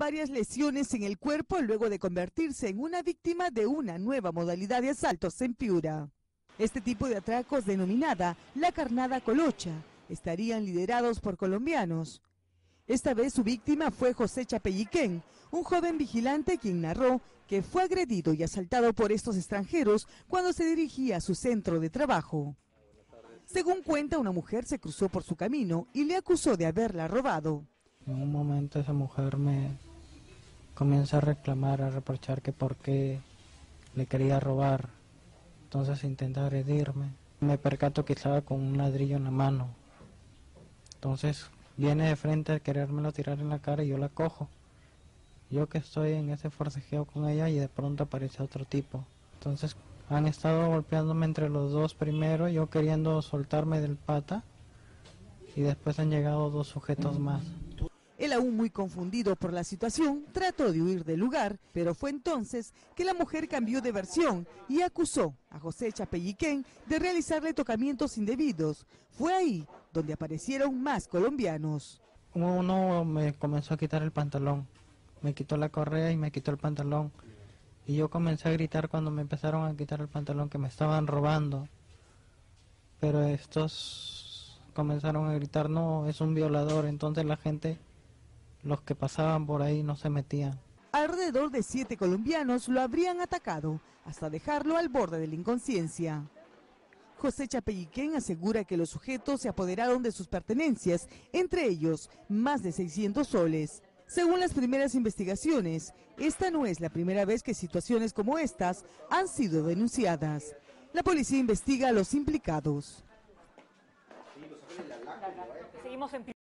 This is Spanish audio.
varias lesiones en el cuerpo luego de convertirse en una víctima de una nueva modalidad de asaltos en Piura. Este tipo de atracos, denominada la carnada colocha, estarían liderados por colombianos. Esta vez su víctima fue José Chapelliquén, un joven vigilante quien narró que fue agredido y asaltado por estos extranjeros cuando se dirigía a su centro de trabajo. Según cuenta, una mujer se cruzó por su camino y le acusó de haberla robado. En un momento esa mujer me comienza a reclamar, a reprochar que por qué le quería robar. Entonces intenta agredirme. Me percato que estaba con un ladrillo en la mano. Entonces viene de frente a querérmelo tirar en la cara y yo la cojo. Yo que estoy en ese forcejeo con ella y de pronto aparece otro tipo. Entonces han estado golpeándome entre los dos primero, yo queriendo soltarme del pata y después han llegado dos sujetos más. Aún muy confundido por la situación, trató de huir del lugar, pero fue entonces que la mujer cambió de versión y acusó a José Chapelliquén de realizarle tocamientos indebidos. Fue ahí donde aparecieron más colombianos. Uno me comenzó a quitar el pantalón, me quitó la correa y me quitó el pantalón. Y yo comencé a gritar cuando me empezaron a quitar el pantalón que me estaban robando. Pero estos comenzaron a gritar, no, es un violador. Entonces la gente, los que pasaban por ahí, no se metían. Alrededor de siete colombianos lo habrían atacado hasta dejarlo al borde de la inconsciencia. José Chapelliquén asegura que los sujetos se apoderaron de sus pertenencias, entre ellos más de 600 soles. Según las primeras investigaciones, esta no es la primera vez que situaciones como estas han sido denunciadas. La policía investiga a los implicados.